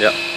Yeah.